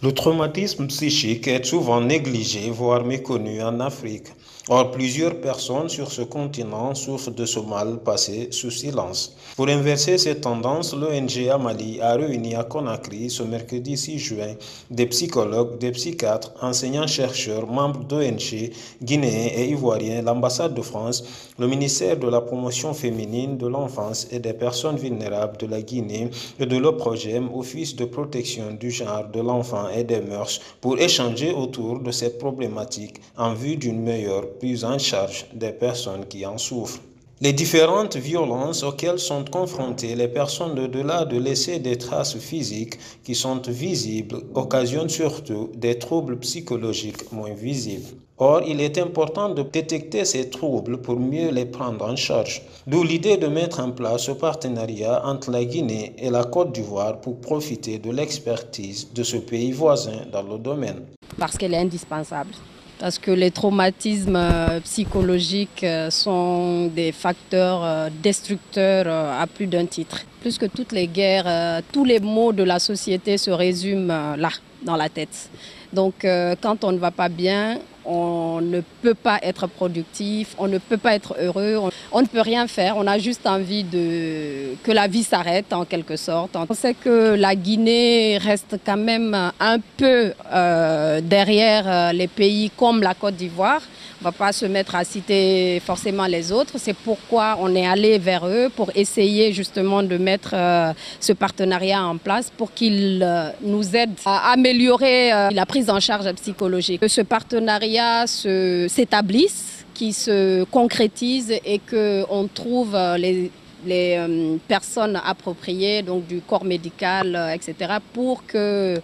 Le traumatisme psychique est souvent négligé, voire méconnu en Afrique. Or, plusieurs personnes sur ce continent souffrent de ce mal passé sous silence. Pour inverser cette tendance, l'ONG Amali a réuni à Conakry ce mercredi 6 juin des psychologues, des psychiatres, enseignants-chercheurs, membres d'ONG, guinéens et ivoiriens, l'ambassade de France, le ministère de la promotion féminine, de l'enfance et des personnes vulnérables de la Guinée et de l'OPROGEM, Office de protection du genre, de l'enfant et des mœurs, pour échanger autour de cette problématique en vue d'une meilleure prise en charge des personnes qui en souffrent. Les différentes violences auxquelles sont confrontées les personnes au-delà de laisser des traces physiques qui sont visibles occasionnent surtout des troubles psychologiques moins visibles. Or, il est important de détecter ces troubles pour mieux les prendre en charge. D'où l'idée de mettre en place ce partenariat entre la Guinée et la Côte d'Ivoire pour profiter de l'expertise de ce pays voisin dans le domaine. Parce qu'elle est indispensable parce que les traumatismes euh, psychologiques euh, sont des facteurs euh, destructeurs à plus d'un titre. Plus que toutes les guerres, tous les maux de la société se résument là, dans la tête. Donc quand on ne va pas bien, on ne peut pas être productif, on ne peut pas être heureux, on, ne peut rien faire, on a juste envie de, que la vie s'arrête en quelque sorte. On sait que la Guinée reste quand même un peu euh, derrière euh, les pays comme la Côte d'Ivoire. On ne va pas se mettre à citer forcément les autres. C'est pourquoi on est allé vers eux pour essayer justement de mettre euh, ce partenariat en place pour qu'ils nous aident à améliorer la prise en charge psychologique. Ce partenariat s'établissent, qui se concrétisent et qu'on trouve euh, les, euh, personnes appropriées, donc du corps médical, euh, etc., pour que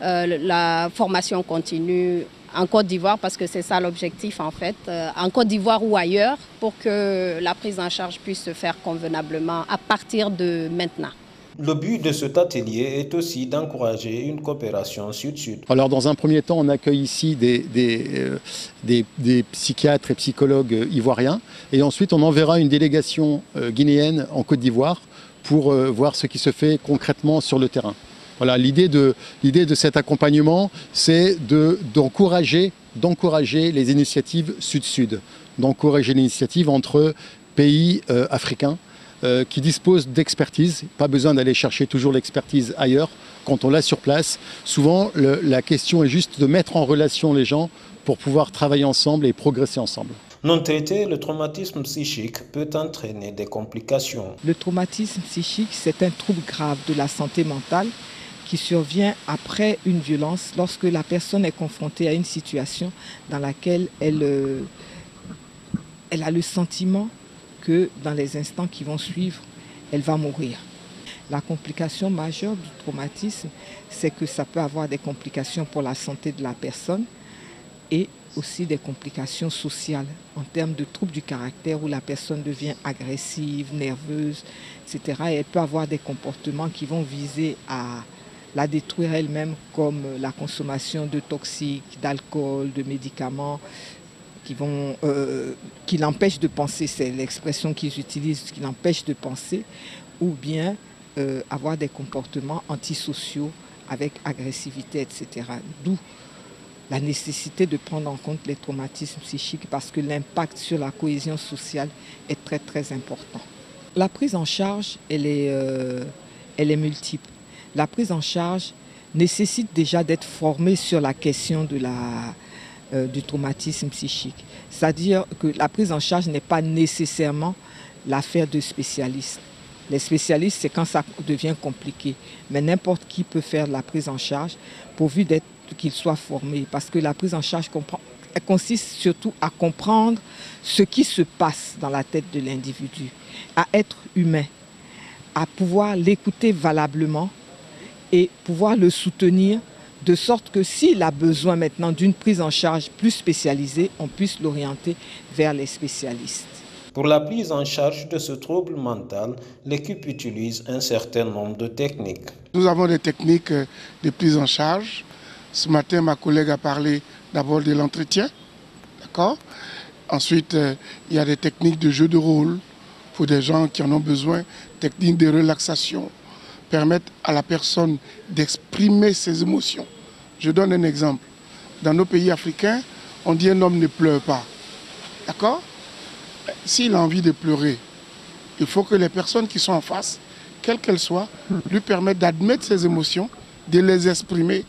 la formation continue en Côte d'Ivoire, parce que c'est ça l'objectif en fait, en Côte d'Ivoire ou ailleurs, pour que la prise en charge puisse se faire convenablement à partir de maintenant. Le but de cet atelier est aussi d'encourager une coopération sud-sud. Alors dans un premier temps, on accueille ici des, euh, psychiatres et psychologues ivoiriens et ensuite on enverra une délégation euh, guinéenne en Côte d'Ivoire pour euh, voir ce qui se fait concrètement sur le terrain. Voilà, l'idée de, cet accompagnement, c'est d'encourager d'encourager les initiatives sud-sud, d'encourager l'initiative entre pays africains euh, qui dispose d'expertise. Pas besoin d'aller chercher toujours l'expertise ailleurs quand on l'a sur place. Souvent, la question est juste de mettre en relation les gens pour pouvoir travailler ensemble et progresser ensemble. Non traité, le traumatisme psychique peut entraîner des complications. Le traumatisme psychique, c'est un trouble grave de la santé mentale qui survient après une violence lorsque la personne est confrontée à une situation dans laquelle elle, euh, elle a le sentiment que dans les instants qui vont suivre, elle va mourir. La complication majeure du traumatisme, c'est que ça peut avoir des complications pour la santé de la personne et aussi des complications sociales en termes de troubles du caractère où la personne devient agressive, nerveuse, etc. Et elle peut avoir des comportements qui vont viser à la détruire elle-même comme la consommation de toxiques, d'alcool, de médicaments, euh, qui l'empêchent de penser, c'est l'expression qu'ils utilisent, qui l'empêche de penser, ou bien euh, avoir des comportements antisociaux avec agressivité, etc. D'où la nécessité de prendre en compte les traumatismes psychiques parce que l'impact sur la cohésion sociale est très très important. La prise en charge, elle est, euh, elle est multiple. La prise en charge nécessite déjà d'être formé sur la question de la, euh, du traumatisme psychique. C'est-à-dire que la prise en charge n'est pas nécessairement l'affaire de spécialistes. Les spécialistes, c'est quand ça devient compliqué. Mais n'importe qui peut faire la prise en charge pourvu qu'il soit formé. Parce que la prise en charge consiste surtout à comprendre ce qui se passe dans la tête de l'individu, à être humain, à pouvoir l'écouter valablement et pouvoir le soutenir de sorte que s'il a besoin maintenant d'une prise en charge plus spécialisée, on puisse l'orienter vers les spécialistes. Pour la prise en charge de ce trouble mental, l'équipe utilise un certain nombre de techniques. Nous avons des techniques euh, de prise en charge. Ce matin, ma collègue a parlé d'abord de l'entretien. D'accord? Ensuite, euh, il y a des techniques de jeu de rôle pour des gens qui en ont besoin, techniques de relaxation, permettre à la personne d'exprimer ses émotions Je donne un exemple. Dans nos pays africains, on dit un homme ne pleure pas. D'accord? S'il a envie de pleurer, il faut que les personnes qui sont en face, quelles qu'elles soient, lui permettent d'admettre ses émotions, de les exprimer,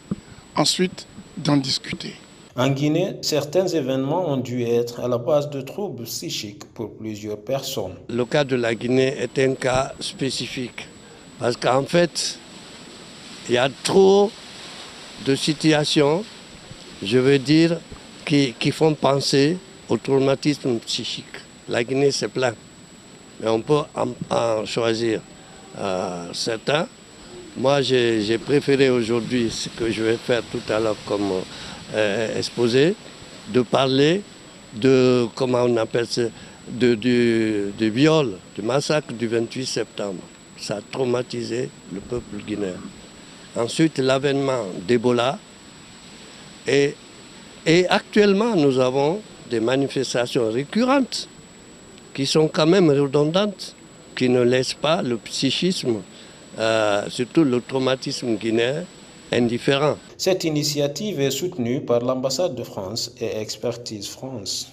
ensuite d'en discuter. En Guinée, certains événements ont dû être à la base de troubles psychiques pour plusieurs personnes. Le cas de la Guinée est un cas spécifique parce qu'en fait, il y a trop de situations, je veux dire, qui, font penser au traumatisme psychique. La Guinée, c'est plein. Mais on peut en, choisir euh, certains. Moi, j'ai préféré aujourd'hui ce que je vais faire tout à l'heure comme euh, exposé, de parler de, comment on appelle ça, de, du, du viol, du massacre du 28 septembre. Ça a traumatisé le peuple guinéen. Ensuite, l'avènement d'Ebola. Et, actuellement, nous avons des manifestations récurrentes qui sont quand même redondantes, qui ne laissent pas le psychisme, euh, surtout le traumatisme guinéen, indifférent. Cette initiative est soutenue par l'ambassade de France et Expertise France.